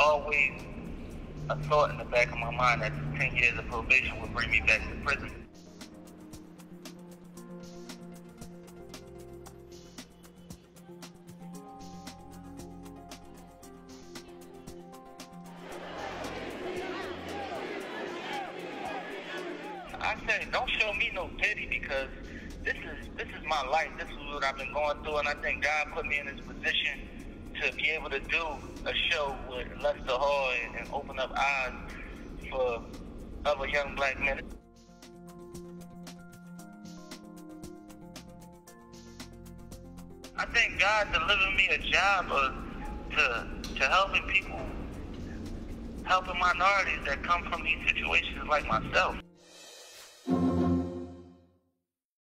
always a thought in the back of my mind that 10 years of probation would bring me back to prison. I say, don't show me no pity because this is this is my life. This is what I've been going through, and I think God put me in this position to be able to do a show with Lester Holt and, and open up eyes for other young black men. I think God delivered me a job of, to to helping people, helping minorities that come from these situations like myself.